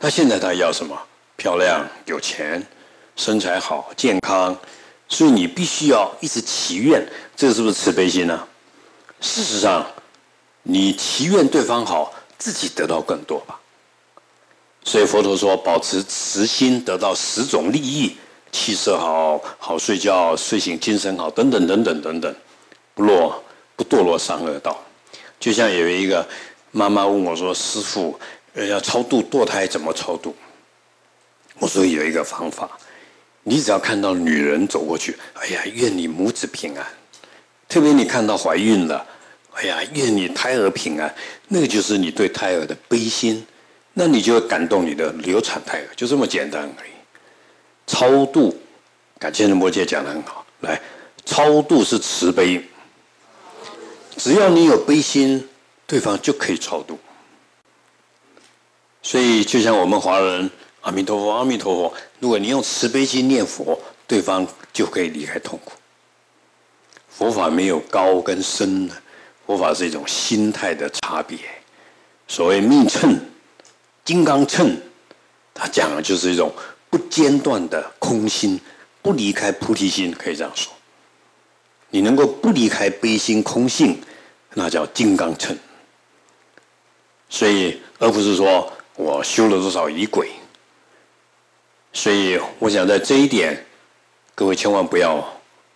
那现在他要什么？漂亮、有钱、身材好、健康，所以你必须要一直祈愿，这是不是慈悲心呢？事实上，你祈愿对方好，自己得到更多吧。所以佛陀说，保持慈心，得到十种利益：气色好、好睡觉、睡醒精神好，等等等等等等，不落不堕落三恶道。就像有一个妈妈问我说：“师傅，要超度堕胎怎么超度？”我说有一个方法，你只要看到女人走过去，哎呀，愿你母子平安。特别你看到怀孕了，哎呀，愿你胎儿平安。那个就是你对胎儿的悲心。那你就会感动你的流产胎儿，就这么简单而已。超度，感谢仁波切讲的很好。来，超度是慈悲，只要你有悲心，对方就可以超度。所以，就像我们华人，阿弥陀佛，阿弥陀佛。如果你用慈悲心念佛，对方就可以离开痛苦。佛法没有高跟深的，佛法是一种心态的差别。所谓密乘。金刚乘，他讲的就是一种不间断的空心，不离开菩提心，可以这样说。你能够不离开悲心空性，那叫金刚乘。所以，而不是说我修了多少仪轨。所以，我想在这一点，各位千万不要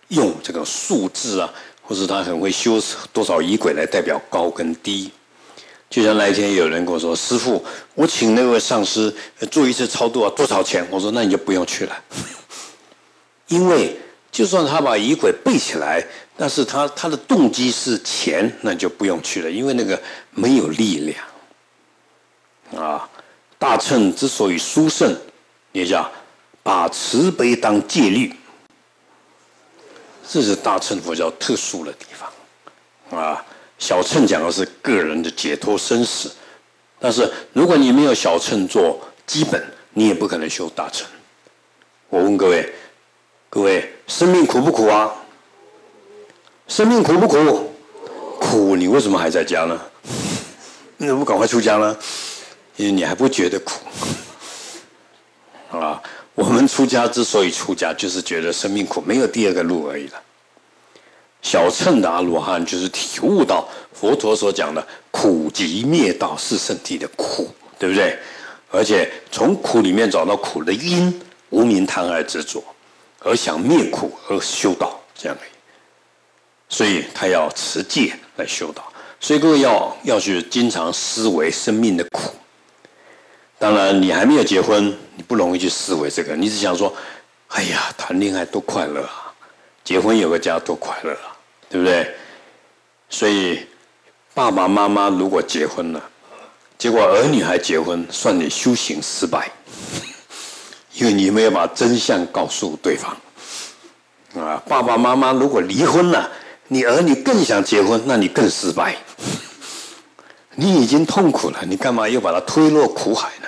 用这个数字啊，或者他很会修多少仪轨来代表高跟低。就像那一天有人跟我说：“师傅，我请那位上师做一次超度啊，多少钱？”我说：“那你就不用去了，因为就算他把仪轨背起来，但是他他的动机是钱，那就不用去了，因为那个没有力量。啊，大乘之所以殊胜，也叫把慈悲当戒律，这是大乘佛教特殊的地方，啊。”小乘讲的是个人的解脱生死，但是如果你没有小乘做基本，你也不可能修大乘。我问各位，各位生命苦不苦啊？生命苦不苦？苦，你为什么还在家呢？你怎么不赶快出家呢？因为你还不觉得苦，啊？我们出家之所以出家，就是觉得生命苦，没有第二个路而已了。小乘的阿罗汉就是体悟到佛陀所讲的苦集灭道是圣谛的苦，对不对？而且从苦里面找到苦的因，无名贪爱执着，而想灭苦而修道，这样而已。所以他要持戒来修道。所以各位要要去经常思维生命的苦。当然，你还没有结婚，你不容易去思维这个。你只想说：“哎呀，谈恋爱多快乐啊，结婚有个家多快乐啊。”对不对？所以爸爸妈妈如果结婚了，结果儿女还结婚，算你修行失败，因为你没有把真相告诉对方。啊，爸爸妈妈如果离婚了，你儿女更想结婚，那你更失败。你已经痛苦了，你干嘛又把他推落苦海呢？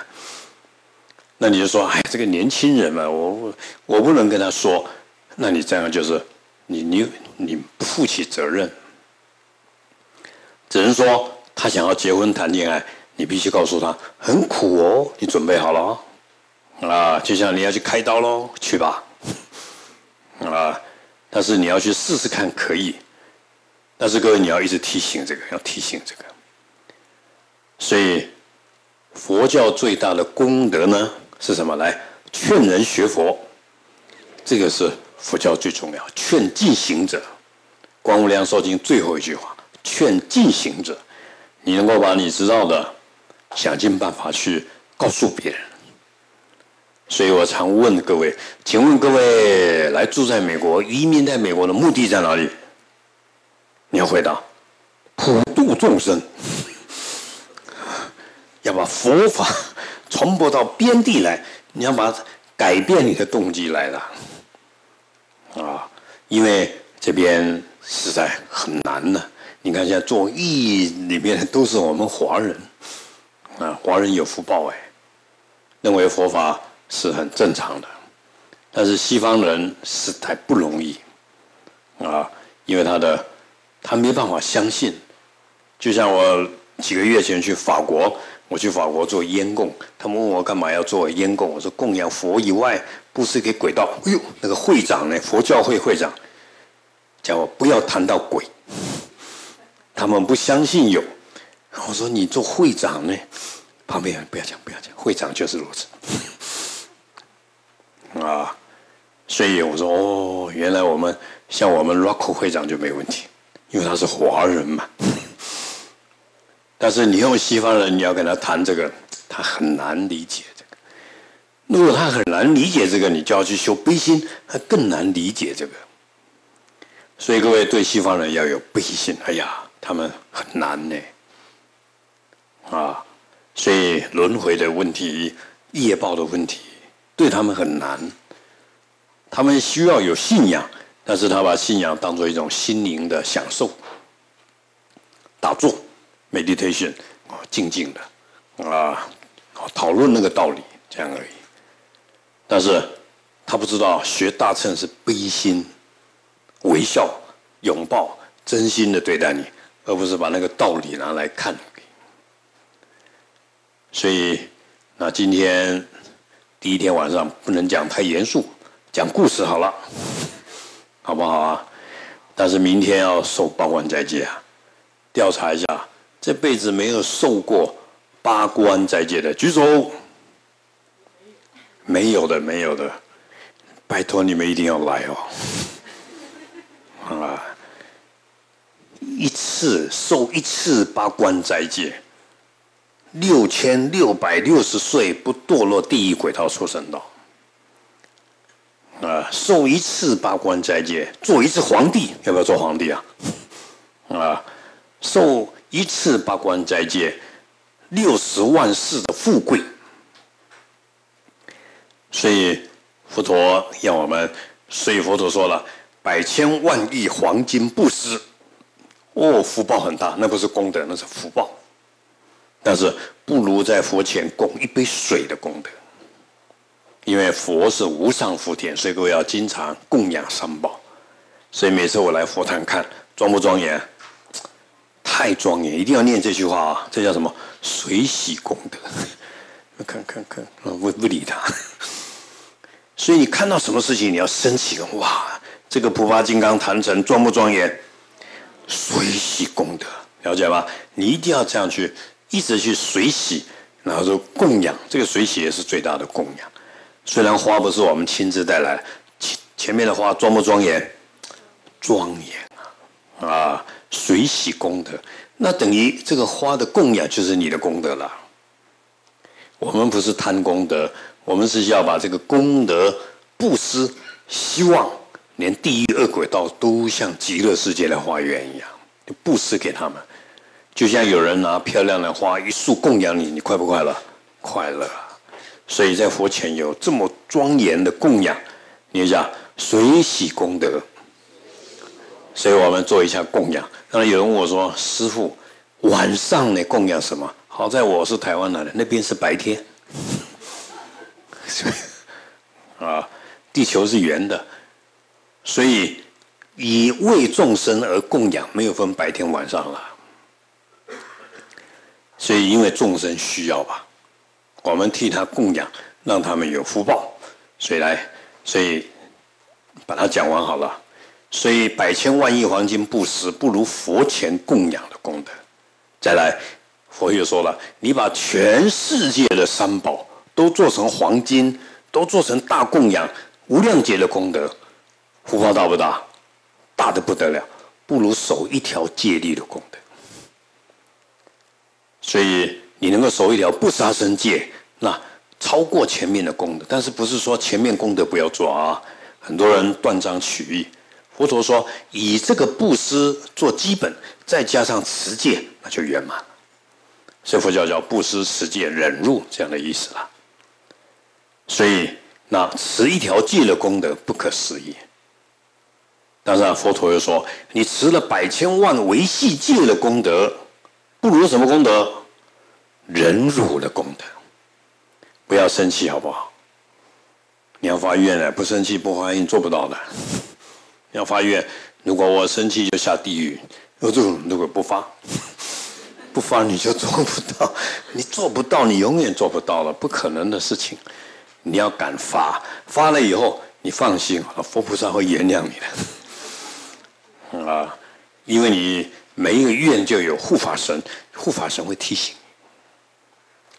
那你就说，哎，这个年轻人嘛，我我不能跟他说，那你这样就是你你。你不负起责任，只能说他想要结婚谈恋爱，你必须告诉他很苦哦，你准备好了啊？就像你要去开刀喽，去吧啊！但是你要去试试看，可以。但是各位，你要一直提醒这个，要提醒这个。所以佛教最大的功德呢是什么？来劝人学佛，这个是。佛教最重要，劝进行者。观无量寿经最后一句话，劝进行者，你能够把你知道的，想尽办法去告诉别人。所以我常问各位，请问各位来住在美国，移民在美国的目的在哪里？你要回答：普度众生，要把佛法 传播到边地来，你要把改变你的动机来了。啊，因为这边实在很难呢。你看，现在做义里面都是我们华人，啊，华人有福报哎，认为佛法是很正常的。但是西方人实在不容易，啊，因为他的他没办法相信。就像我几个月前去法国，我去法国做烟供，他们问我干嘛要做烟供，我说供养佛以外，布施给鬼道。哎呦，那个会长呢？佛教会会长叫我不要谈到鬼，他们不相信有。我说你做会长呢？旁边人不要讲，不要讲，会长就是如此。啊，所以我说哦，原来我们像我们 Rock 会长就没问题，因为他是华人嘛。但是你用西方人，你要跟他谈这个，他很难理解这个。如果他很难理解这个，你就要去修悲心，他更难理解这个。所以各位对西方人要有悲心。哎呀，他们很难呢，啊，所以轮回的问题、业报的问题，对他们很难。他们需要有信仰，但是他把信仰当做一种心灵的享受，打坐。Meditation 啊，静静的啊，讨论那个道理这样而已。但是他不知道学大乘是悲心、微笑、拥抱、真心的对待你，而不是把那个道理拿来看。所以，那今天第一天晚上不能讲太严肃，讲故事好了，好不好啊？但是明天要受八关斋戒啊，调查一下。这辈子没有受过八关斋戒的举手，没有的，没有的，拜托你们一定要来哦！啊，一次受一次八关斋戒，六千六百六十岁不堕落地狱鬼道畜生道。啊，受一次八关斋戒，做一次皇帝，要不要做皇帝啊？啊，受。一次八关斋戒，六十万世的富贵，所以佛陀要我们，所以佛陀说了，百千万亿黄金布施，哦，福报很大，那不是功德，那是福报，但是不如在佛前供一杯水的功德，因为佛是无上福田，所以各位要经常供养三宝，所以每次我来佛坛看，庄不庄严？太庄严，一定要念这句话啊！这叫什么？水洗功德。看 看看，不不理他。所以你看到什么事情，你要升起哇！这个普法金刚坛城庄不庄严？水洗功德，了解吧？你一定要这样去，一直去水洗，然后说供养。这个水洗也是最大的供养。虽然花不是我们亲自带来，前前面的花庄不庄严？庄严啊！啊！水洗功德，那等于这个花的供养就是你的功德了。我们不是贪功德，我们是要把这个功德布施，希望连地狱恶鬼道都像极乐世界的花园一样，布施给他们。就像有人拿漂亮的花一束供养你，你快不快乐？快乐。所以在佛前有这么庄严的供养，你想水洗功德。所以我们做一下供养。那有人问我说：“师傅，晚上呢供养什么？”好在我是台湾来的，那边是白天。啊，地球是圆的，所以以为众生而供养，没有分白天晚上了。所以因为众生需要吧，我们替他供养，让他们有福报。所以来，所以把它讲完好了。所以百千万亿黄金布施，不如佛前供养的功德。再来，佛又说了：你把全世界的三宝都做成黄金，都做成大供养，无量劫的功德，福报大不大？大的不得了，不如守一条戒律的功德。所以你能够守一条不杀生戒，那超过前面的功德。但是不是说前面功德不要做啊？很多人断章取义。佛陀说：“以这个布施做基本，再加上持戒，那就圆满了。所以佛教叫布施、持戒、忍辱这样的意思了。所以那持一条戒的功德不可思议。当然，佛陀又说：你持了百千万维系戒的功德，不如什么功德？忍辱的功德。不要生气，好不好？你要发愿了，不生气、不发愿，做不到的。”要发愿，如果我生气就下地狱。如果如果不发，不发你就做不到，你做不到，你永远做不到了，不可能的事情。你要敢发，发了以后，你放心，佛菩萨会原谅你的。啊，因为你每一个愿就有护法神，护法神会提醒，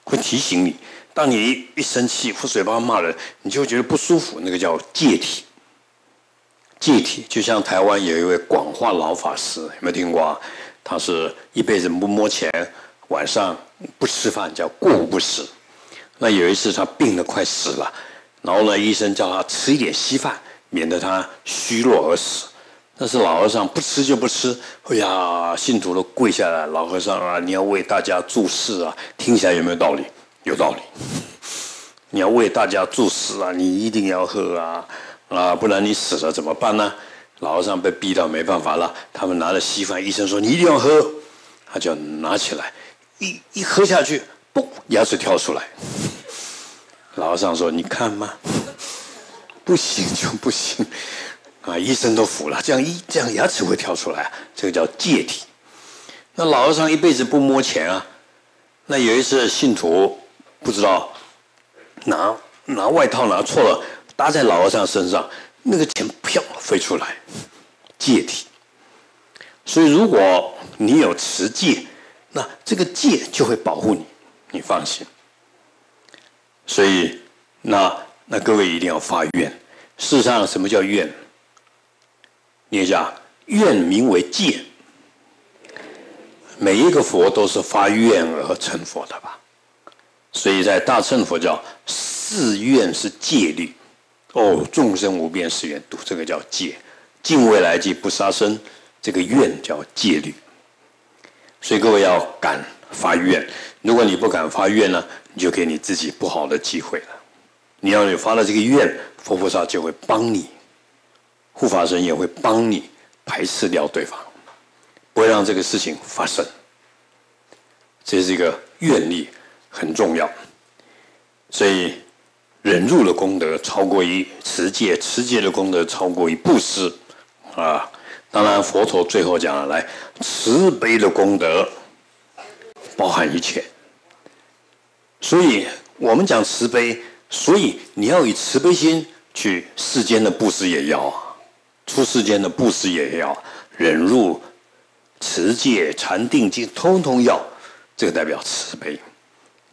会提醒你。当你一生气或嘴巴骂人，你就会觉得不舒服，那个叫戒体。具体就像台湾有一位广化老法师，有没有听过？他是一辈子不摸钱，晚上不吃饭，叫过午不食。那有一次他病得快死了，然后呢，医生叫他吃一点稀饭，免得他虚弱而死。但是老和尚不吃就不吃，哎呀，信徒都跪下来，老和尚啊，你要为大家注释啊，听起来有没有道理？有道理。你要为大家注释啊，你一定要喝啊。啊，不然你死了怎么办呢？老和尚被逼到没办法了，他们拿了稀饭，医生说你一定要喝，他就拿起来，一一喝下去，嘣，牙齿跳出来。老和尚说：“你看嘛，不行就不行，啊，医生都服了，这样一这样牙齿会跳出来，这个叫戒体。那老和尚一辈子不摸钱啊，那有一次信徒不知道拿拿外套拿错了。”搭在老和尚身上，那个钱飘飞出来，戒体。所以如果你有持戒，那这个戒就会保护你，你放心。所以那那各位一定要发愿。世上，什么叫愿？念一下，愿名为戒。每一个佛都是发愿而成佛的吧？所以在大乘佛教，四愿是戒律。哦，众生无边誓愿度，这个叫戒；敬未来际不杀生，这个愿叫戒律。所以各位要敢发愿，如果你不敢发愿呢，你就给你自己不好的机会了。你要你发了这个愿，佛菩萨就会帮你，护法神也会帮你排斥掉对方，不会让这个事情发生。这是一个愿力很重要，所以。忍辱的功德超过于持戒，持戒的功德超过于布施，啊，当然佛陀最后讲了，来慈悲的功德包含一切，所以我们讲慈悲，所以你要以慈悲心去世间的布施也要，出世间的布施也要忍辱、持戒、禅定经，通通要，这个代表慈悲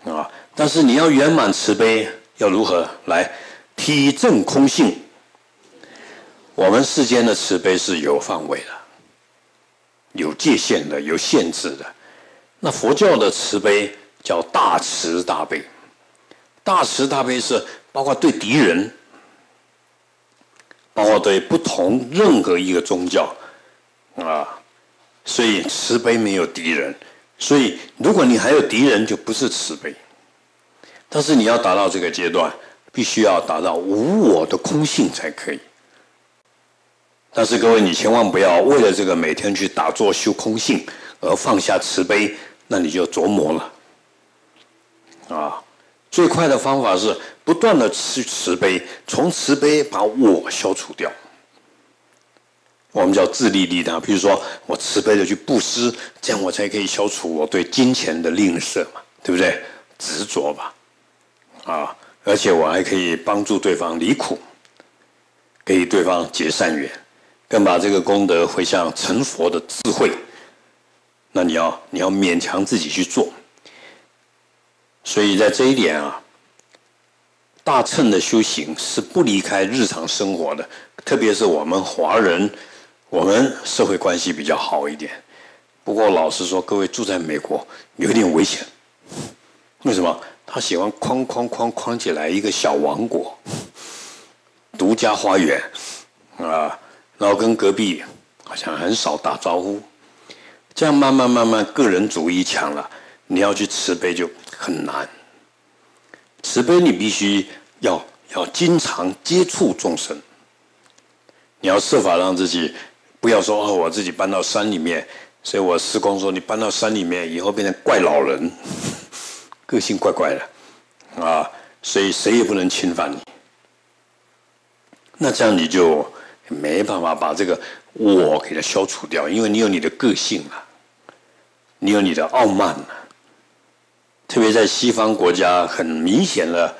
啊，但是你要圆满慈悲。要如何来体证空性？我们世间的慈悲是有范围的、有界限的、有限制的。那佛教的慈悲叫大慈大悲，大慈大悲是包括对敌人，包括对不同任何一个宗教啊。所以慈悲没有敌人，所以如果你还有敌人，就不是慈悲。但是你要达到这个阶段，必须要达到无我的空性才可以。但是各位，你千万不要为了这个每天去打坐修空性而放下慈悲，那你就琢磨了。啊，最快的方法是不断的去慈悲，从慈悲把我消除掉。我们叫自利利他，比如说我慈悲的去布施，这样我才可以消除我对金钱的吝啬嘛，对不对？执着吧。啊！而且我还可以帮助对方离苦，给对方结善缘，更把这个功德回向成佛的智慧。那你要你要勉强自己去做。所以在这一点啊，大乘的修行是不离开日常生活的，特别是我们华人，我们社会关系比较好一点。不过老实说，各位住在美国有点危险，为什么？他喜欢框框框框起来一个小王国，独家花园，啊，然后跟隔壁好像很少打招呼，这样慢慢慢慢个人主义强了，你要去慈悲就很难。慈悲你必须要要经常接触众生，你要设法让自己不要说哦，我自己搬到山里面，所以我师公说你搬到山里面以后变成怪老人。个性怪怪的，啊，所以谁也不能侵犯你。那这样你就没办法把这个我给它消除掉，因为你有你的个性啊。你有你的傲慢啊特别在西方国家，很明显了